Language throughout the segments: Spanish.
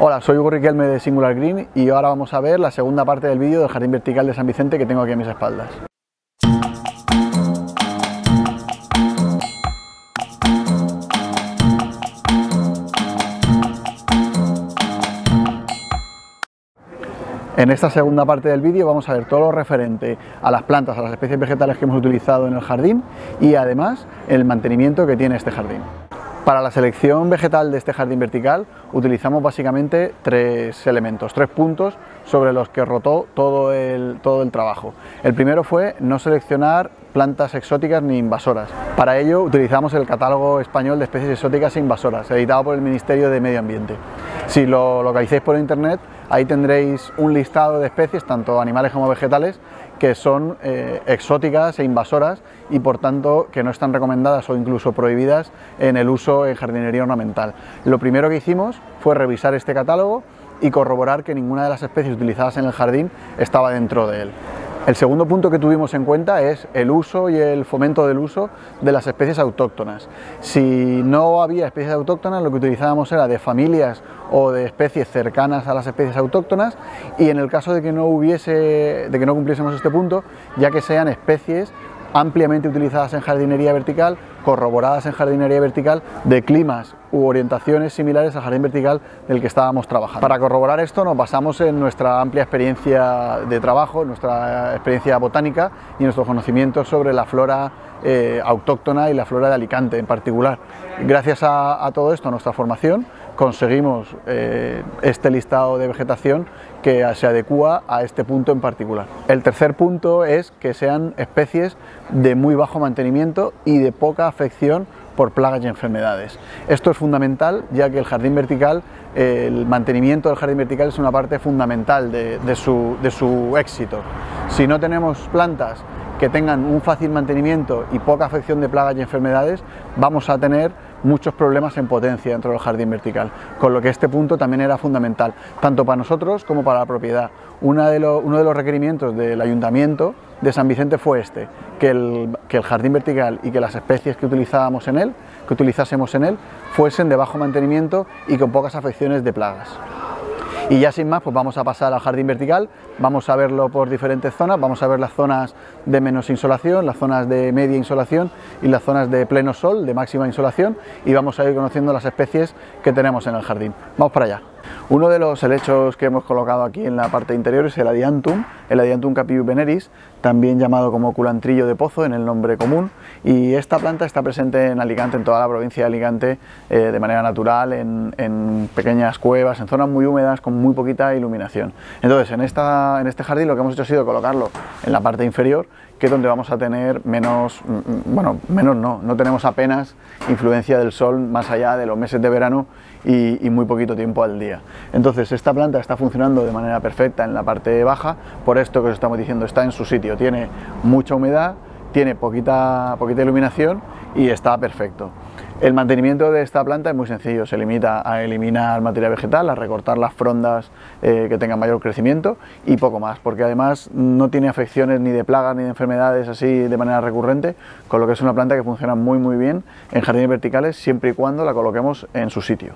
Hola, soy Hugo Riquelme de Singular Green y ahora vamos a ver la segunda parte del vídeo del jardín vertical de San Vicente que tengo aquí a mis espaldas. En esta segunda parte del vídeo vamos a ver todo lo referente a las plantas, a las especies vegetales que hemos utilizado en el jardín y además el mantenimiento que tiene este jardín. Para la selección vegetal de este jardín vertical utilizamos básicamente tres elementos, tres puntos sobre los que rotó todo el, todo el trabajo. El primero fue no seleccionar plantas exóticas ni invasoras. Para ello utilizamos el catálogo español de especies exóticas e invasoras, editado por el Ministerio de Medio Ambiente. Si lo localicéis por internet, ahí tendréis un listado de especies, tanto animales como vegetales, que son eh, exóticas e invasoras y por tanto que no están recomendadas o incluso prohibidas en el uso en jardinería ornamental. Lo primero que hicimos fue revisar este catálogo y corroborar que ninguna de las especies utilizadas en el jardín estaba dentro de él. El segundo punto que tuvimos en cuenta es el uso y el fomento del uso de las especies autóctonas. Si no había especies autóctonas, lo que utilizábamos era de familias o de especies cercanas a las especies autóctonas y en el caso de que no hubiese, de que no cumpliésemos este punto, ya que sean especies ampliamente utilizadas en jardinería vertical, corroboradas en jardinería vertical de climas u orientaciones similares al jardín vertical del que estábamos trabajando. Para corroborar esto nos basamos en nuestra amplia experiencia de trabajo, nuestra experiencia botánica y nuestros conocimientos sobre la flora eh, autóctona y la flora de Alicante en particular. Gracias a, a todo esto, a nuestra formación, conseguimos eh, este listado de vegetación que se adecua a este punto en particular. El tercer punto es que sean especies de muy bajo mantenimiento y de poca afección por plagas y enfermedades. Esto es fundamental ya que el jardín vertical, el mantenimiento del jardín vertical es una parte fundamental de, su, de su éxito. Si no tenemos plantas que tengan un fácil mantenimiento y poca afección de plagas y enfermedades, vamos a tener muchos problemas en potencia dentro del jardín vertical, con lo que este punto también era fundamental, tanto para nosotros como para la propiedad. de uno de los requerimientos del ayuntamiento de San Vicente fue este, que el, que el jardín vertical y que las especies que utilizábamos en él, que utilizásemos en él, fuesen de bajo mantenimiento y con pocas afecciones de plagas. Y ya sin más, pues vamos a pasar al jardín vertical, vamos a verlo por diferentes zonas, vamos a ver las zonas de menos insolación, las zonas de media insolación y las zonas de pleno sol, de máxima insolación, y vamos a ir conociendo las especies que tenemos en el jardín. Vamos para allá. Uno de los helechos que hemos colocado aquí en la parte interior es el Adiantum, el Adiantum capiu veneris, también llamado como culantrillo de pozo en el nombre común, y esta planta está presente en Alicante, en toda la provincia de Alicante, eh, de manera natural, en, pequeñas cuevas, en zonas muy húmedas con muy poquita iluminación. Entonces, en, esta, en este jardín lo que hemos hecho ha sido colocarlo en la parte inferior, que es donde vamos a tener menos, mm, mm, bueno, menos no, no tenemos apenas influencia del sol más allá de los meses de verano y, y, muy poquito tiempo al día. Entonces esta planta está funcionando de manera perfecta en la parte baja, por esto que os estamos diciendo, está en su sitio, tiene mucha humedad, tiene poquita, poquita iluminación y está perfecto. El mantenimiento de esta planta es muy sencillo, se limita a eliminar materia vegetal, a recortar las frondas eh, que tengan mayor crecimiento y poco más, porque además no tiene afecciones ni de plagas ni de enfermedades así de manera recurrente, con lo que es una planta que funciona muy muy bien en jardines verticales siempre y cuando la coloquemos en su sitio.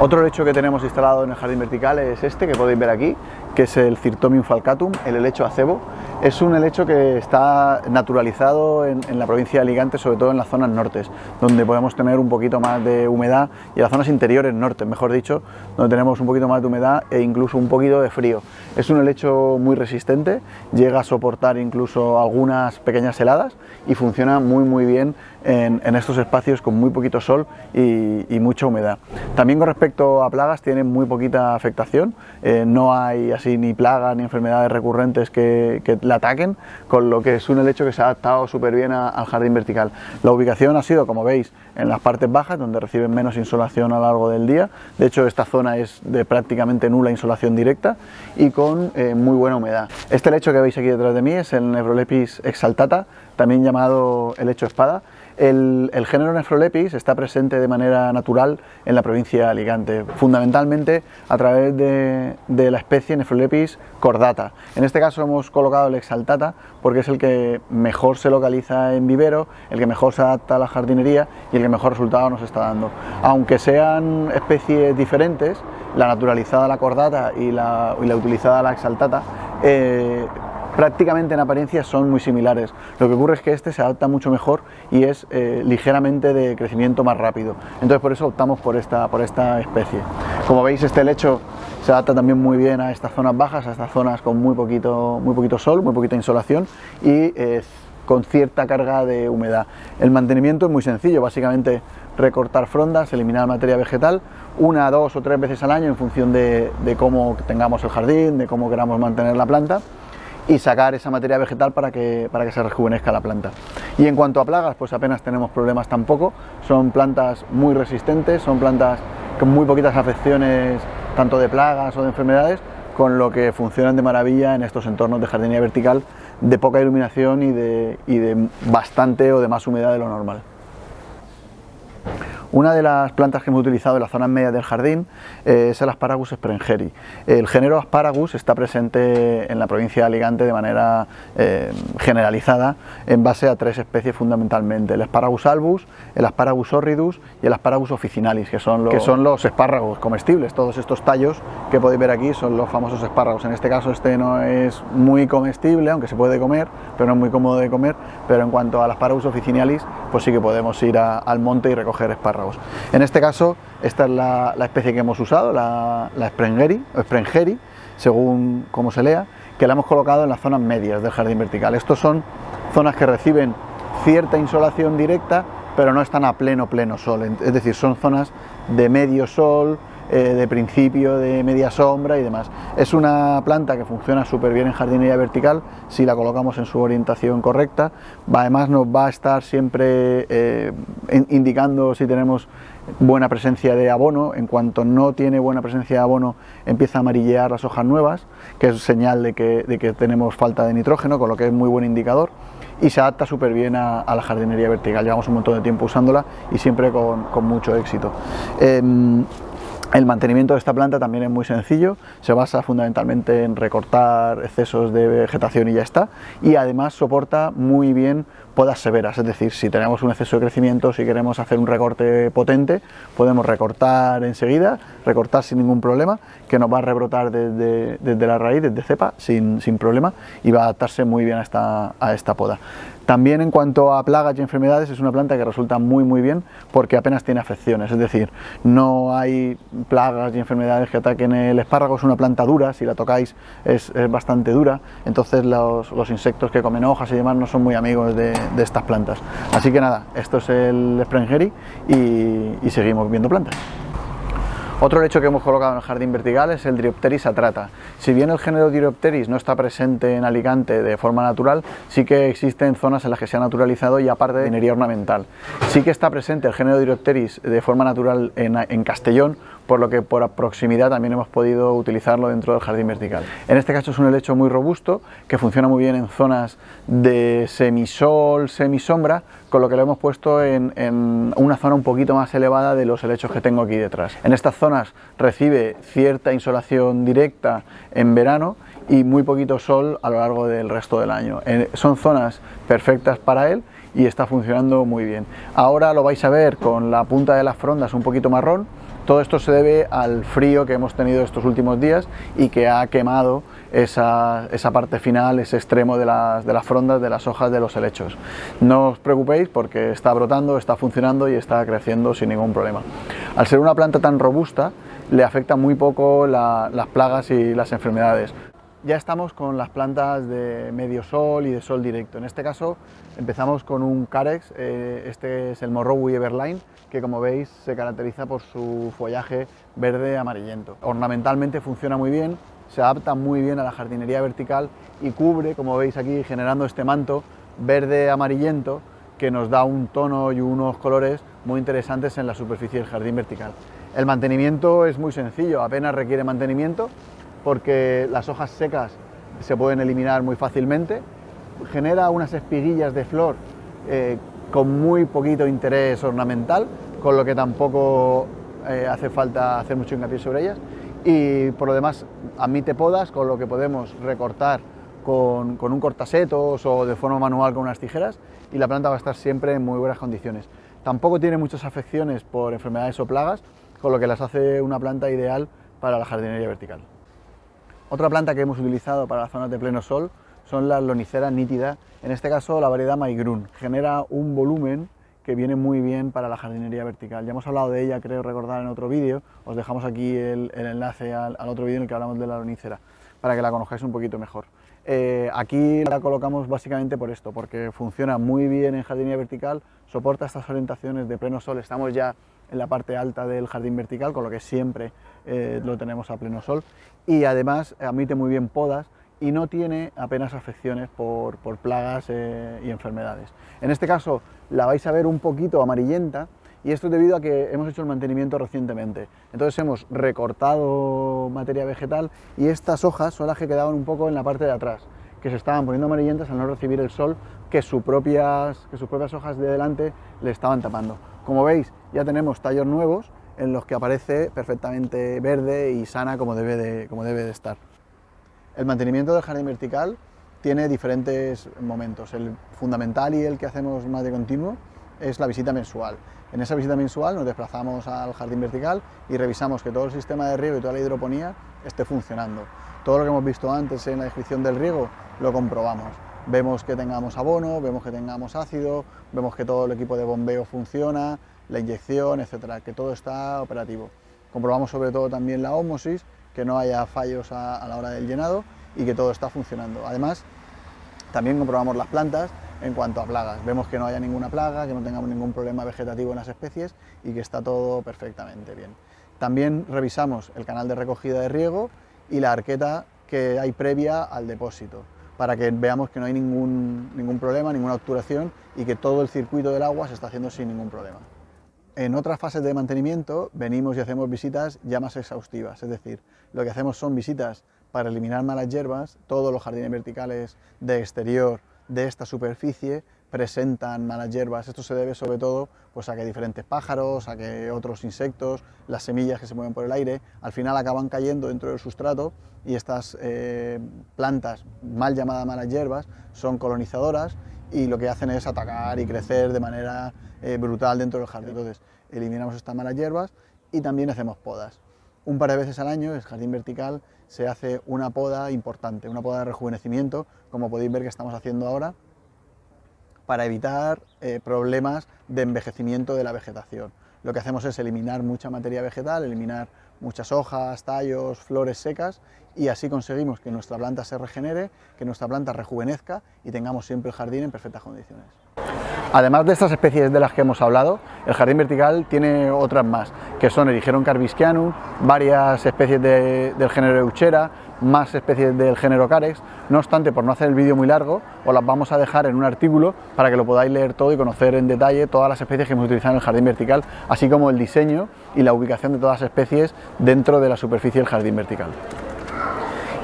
Otro lecho que tenemos instalado en el jardín vertical es este que podéis ver aquí, que es el Cirtomium falcatum, el helecho acebo. Es un helecho que está naturalizado en, la provincia de Alicante, sobre todo en las zonas nortes, donde podemos tener un poquito más de humedad, y las zonas interiores norte, mejor dicho, donde tenemos un poquito más de humedad e incluso un poquito de frío. Es un helecho muy resistente, llega a soportar incluso algunas pequeñas heladas y funciona muy muy bien en, estos espacios con muy poquito sol y, mucha humedad. También con respecto a plagas tiene muy poquita afectación, eh, no hay así ni plagas ni enfermedades recurrentes que, la ataquen, con lo que es un helecho que se ha adaptado súper bien al jardín vertical. La ubicación ha sido, como veis, en las partes bajas, donde reciben menos insolación a lo largo del día. De hecho, esta zona es de prácticamente nula insolación directa y con eh, muy buena humedad. Este lecho que veis aquí detrás de mí es el Nevrolepis exaltata, también llamado helecho espada. El, género Nefrolepis está presente de manera natural en la provincia de Alicante, fundamentalmente a través de, la especie Nefrolepis cordata. En este caso hemos colocado el exaltata porque es el que mejor se localiza en vivero, el que mejor se adapta a la jardinería y el que mejor resultado nos está dando. Aunque sean especies diferentes, la naturalizada la cordata y la, utilizada la exaltata, eh, prácticamente en apariencia son muy similares. Lo que ocurre es que este se adapta mucho mejor y es eh, ligeramente de crecimiento más rápido. Entonces por eso optamos por esta, por esta especie. Como veis este lecho se adapta también muy bien a estas zonas bajas, a estas zonas con muy poquito, muy poquito sol, muy poquita insolación y eh, con cierta carga de humedad. El mantenimiento es muy sencillo, básicamente recortar frondas, eliminar materia vegetal, una, dos o tres veces al año en función de, de cómo tengamos el jardín, de cómo queramos mantener la planta y sacar esa materia vegetal para que, para que se rejuvenezca la planta. Y en cuanto a plagas, pues apenas tenemos problemas tampoco, son plantas muy resistentes, son plantas con muy poquitas afecciones tanto de plagas o de enfermedades, con lo que funcionan de maravilla en estos entornos de jardinería vertical de poca iluminación y de, y de bastante o de más humedad de lo normal. Una de las plantas que hemos utilizado en la zona media del jardín eh, es el Asparagus sprengeri. El género Asparagus está presente en la provincia de Alicante de manera eh, generalizada en base a tres especies fundamentalmente, el Asparagus albus, el Asparagus horridus y el Asparagus officinalis, que son, los, que son los espárragos comestibles. Todos estos tallos que podéis ver aquí son los famosos espárragos. En este caso este no es muy comestible, aunque se puede comer, pero no es muy cómodo de comer, pero en cuanto al Asparagus officinalis, pues sí que podemos ir al monte y recoger espárragos. En este caso, esta es la, especie que hemos usado, la, la Sprengeri, o Sprengeri, según como se lea, que la hemos colocado en las zonas medias del jardín vertical. Estos son zonas que reciben cierta insolación directa, pero no están a pleno, pleno sol. Es decir, son zonas de medio sol, eh, de principio, de media sombra y demás. Es una planta que funciona súper bien en jardinería vertical si la colocamos en su orientación correcta. Además nos va a estar siempre eh, indicando si tenemos buena presencia de abono. En cuanto no tiene buena presencia de abono empieza a amarillear las hojas nuevas, que es señal de que, tenemos falta de nitrógeno, con lo que es muy buen indicador y se adapta súper bien a, la jardinería vertical. Llevamos un montón de tiempo usándola y siempre con, mucho éxito. Em, el mantenimiento de esta planta también es muy sencillo, se basa fundamentalmente en recortar excesos de vegetación y ya está, y además soporta muy bien podas severas, es decir, si tenemos un exceso de crecimiento, si queremos hacer un recorte potente, podemos recortar enseguida, recortar sin ningún problema, que nos va a rebrotar desde, la raíz, desde cepa, sin, problema, y va a adaptarse muy bien a esta, a esta poda. También en cuanto a plagas y enfermedades es una planta que resulta muy muy bien porque apenas tiene afecciones, es decir, no hay plagas y enfermedades que ataquen el espárrago, es una planta dura, si la tocáis es, bastante dura, entonces los, insectos que comen hojas y demás no son muy amigos de, estas plantas. Así que nada, esto es el Sprengeri y seguimos viendo plantas. Otro lecho que hemos colocado en el jardín vertical es el Diopteris atrata. Si bien el género Diopteris no está presente en Alicante de forma natural, sí que existen zonas en las que se ha naturalizado y aparte de minería ornamental. Sí que está presente el género Diopteris de forma natural en, Castellón, por lo que por proximidad también hemos podido utilizarlo dentro del jardín vertical. En este caso es un helecho muy robusto que funciona muy bien en zonas de semisol, semisombra, con lo que lo hemos puesto en, una zona un poquito más elevada de los helechos que tengo aquí detrás. En estas zonas recibe cierta insolación directa en verano y muy poquito sol a lo largo del resto del año. son zonas perfectas para él y está funcionando muy bien. Ahora lo vais a ver con la punta de las frondas un poquito marrón. Todo esto se debe al frío que hemos tenido estos últimos días y que ha quemado esa, parte final, ese extremo de las, de las frondas, de las hojas de los helechos. No os preocupéis porque está brotando, está funcionando y está creciendo sin ningún problema. Al ser una planta tan robusta, le afecta muy poco las plagas y las enfermedades. Ya estamos con las plantas de medio sol y de sol directo. En este caso empezamos con un Carex, eh, este es el Morrowi Everline, que como veis se caracteriza por su follaje verde amarillento. Ornamentalmente funciona muy bien, se adapta muy bien a la jardinería vertical y cubre, como veis aquí, generando este manto verde amarillento que nos da un tono y unos colores muy interesantes en la superficie del jardín vertical. El mantenimiento es muy sencillo, apenas requiere mantenimiento porque las hojas secas se pueden eliminar muy fácilmente, genera unas espiguillas de flor eh, con muy poquito interés ornamental, con lo que tampoco eh, hace falta hacer mucho hincapié sobre ellas y por lo demás admite podas con lo que podemos recortar con, un cortasetos o de forma manual con unas tijeras y la planta va a estar siempre en muy buenas condiciones. Tampoco tiene muchas afecciones por enfermedades o plagas, con lo que las hace una planta ideal para la jardinería vertical. Otra planta que hemos utilizado para las zonas de pleno sol son las loniceras nítidas, en este caso la variedad Maigrun. Genera un volumen que viene muy bien para la jardinería vertical. Ya hemos hablado de ella, creo recordar, en otro vídeo. Os dejamos aquí el, enlace al, otro vídeo en el que hablamos de la lonicera, para que la conozcáis un poquito mejor. Eh, aquí la colocamos básicamente por esto, porque funciona muy bien en jardinería vertical, soporta estas orientaciones de pleno sol, estamos ya en la parte alta del jardín vertical, con lo que siempre eh, lo tenemos a pleno sol, y además admite muy bien podas, y no tiene apenas afecciones por, plagas eh, y enfermedades. En este caso la vais a ver un poquito amarillenta y esto es debido a que hemos hecho el mantenimiento recientemente. Entonces hemos recortado materia vegetal y estas hojas son las que quedaban un poco en la parte de atrás, que se estaban poniendo amarillentas al no recibir el sol que, propias, que sus propias hojas de delante le estaban tapando. Como veis ya tenemos tallos nuevos en los que aparece perfectamente verde y sana como debe de, estar. El mantenimiento del jardín vertical tiene diferentes momentos. El fundamental y el que hacemos más de continuo es la visita mensual. En esa visita mensual nos desplazamos al jardín vertical y revisamos que todo el sistema de riego y toda la hidroponía esté funcionando. Todo lo que hemos visto antes en la descripción del riego lo comprobamos. Vemos que tengamos abono, vemos que tengamos ácido, vemos que todo el equipo de bombeo funciona, la inyección, etcétera, que todo está operativo. Comprobamos sobre todo también la ósmosis que no haya fallos a, la hora del llenado y que todo está funcionando. Además, también comprobamos las plantas en cuanto a plagas. Vemos que no haya ninguna plaga, que no tengamos ningún problema vegetativo en las especies y que está todo perfectamente bien. También revisamos el canal de recogida de riego y la arqueta que hay previa al depósito para que veamos que no hay ningún, ningún problema, ninguna obturación y que todo el circuito del agua se está haciendo sin ningún problema. En otras fases de mantenimiento venimos y hacemos visitas ya más exhaustivas, es decir, lo que hacemos son visitas para eliminar malas hierbas, todos los jardines verticales de exterior de esta superficie presentan malas hierbas, esto se debe sobre todo pues, a que diferentes pájaros, a que otros insectos, las semillas que se mueven por el aire, al final acaban cayendo dentro del sustrato y estas eh, plantas mal llamadas malas hierbas son colonizadoras y lo que hacen es atacar y crecer de manera eh, brutal dentro del jardín. Entonces, eliminamos estas malas hierbas y también hacemos podas. Un par de veces al año, el jardín vertical, se hace una poda importante, una poda de rejuvenecimiento, como podéis ver que estamos haciendo ahora, para evitar eh, problemas de envejecimiento de la vegetación. Lo que hacemos es eliminar mucha materia vegetal, eliminar muchas hojas, tallos, flores secas y así conseguimos que nuestra planta se regenere, que nuestra planta rejuvenezca y tengamos siempre el jardín en perfectas condiciones. Además de estas especies de las que hemos hablado, el jardín vertical tiene otras más, que son el Higeron carbisquianum, varias especies del género Euchera, más especies del género Carex. No obstante, por no hacer el vídeo muy largo, os las vamos a dejar en un artículo para que lo podáis leer todo y conocer en detalle todas las especies que hemos utilizado en el jardín vertical, así como el diseño y la ubicación de todas las especies dentro de la superficie del jardín vertical.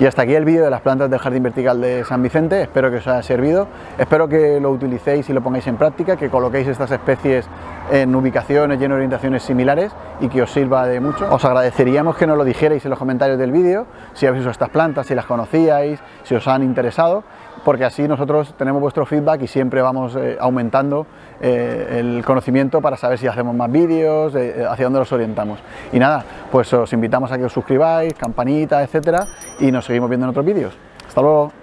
Y hasta aquí el vídeo de las plantas del Jardín Vertical de San Vicente, espero que os haya servido, espero que lo utilicéis y lo pongáis en práctica, que coloquéis estas especies en ubicaciones y en orientaciones similares y que os sirva de mucho. Os agradeceríamos que nos lo dijerais en los comentarios del vídeo, si habéis usado estas plantas, si las conocíais, si os han interesado, porque así nosotros tenemos vuestro feedback y siempre vamos eh, aumentando eh, el conocimiento para saber si hacemos más vídeos, eh, hacia dónde los orientamos. Y nada, pues os invitamos a que os suscribáis, campanita, etcétera, y nos seguimos viendo en otros vídeos. Hasta luego.